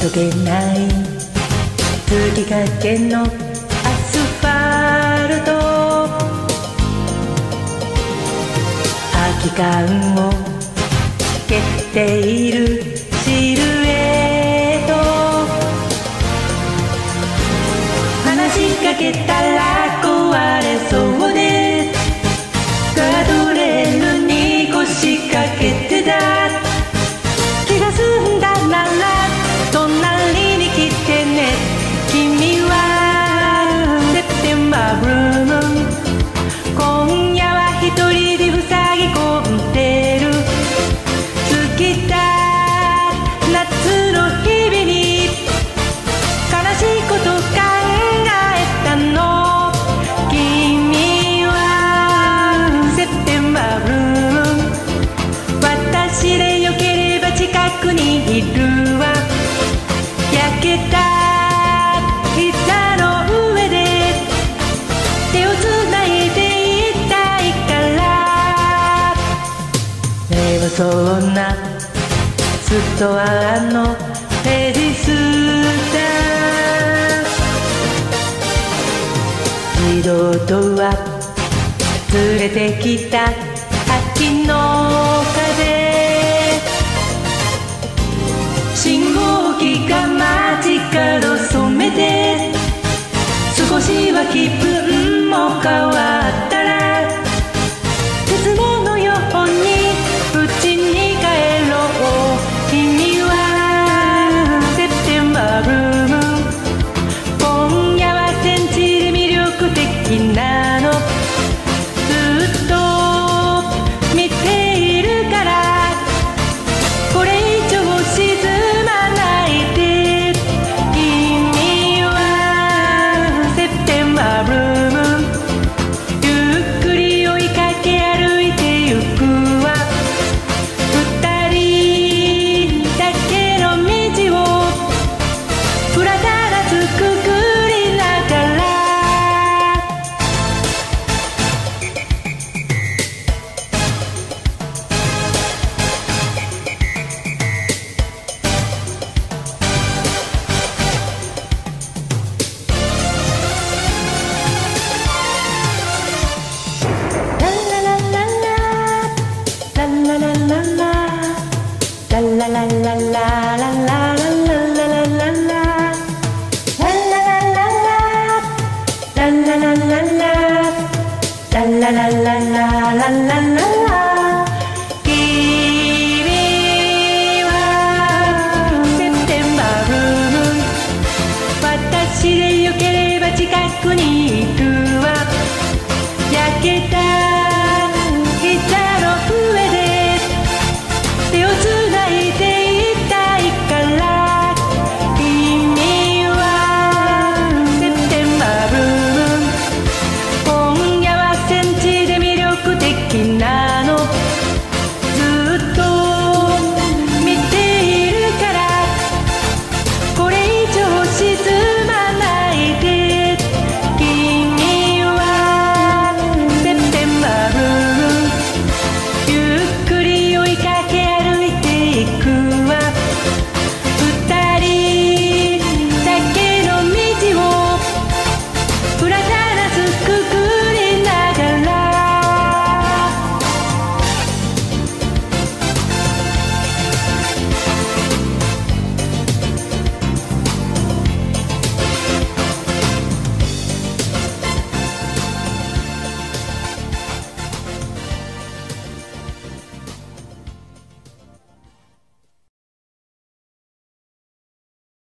解けない吹きかけのアスファルト。空き缶を蹴っているシルエット。話しかけたそうなストアのペリスタ色とは連れてきた秋の風。信号機が街角染めて。少しは気分も変わる。la la la la. la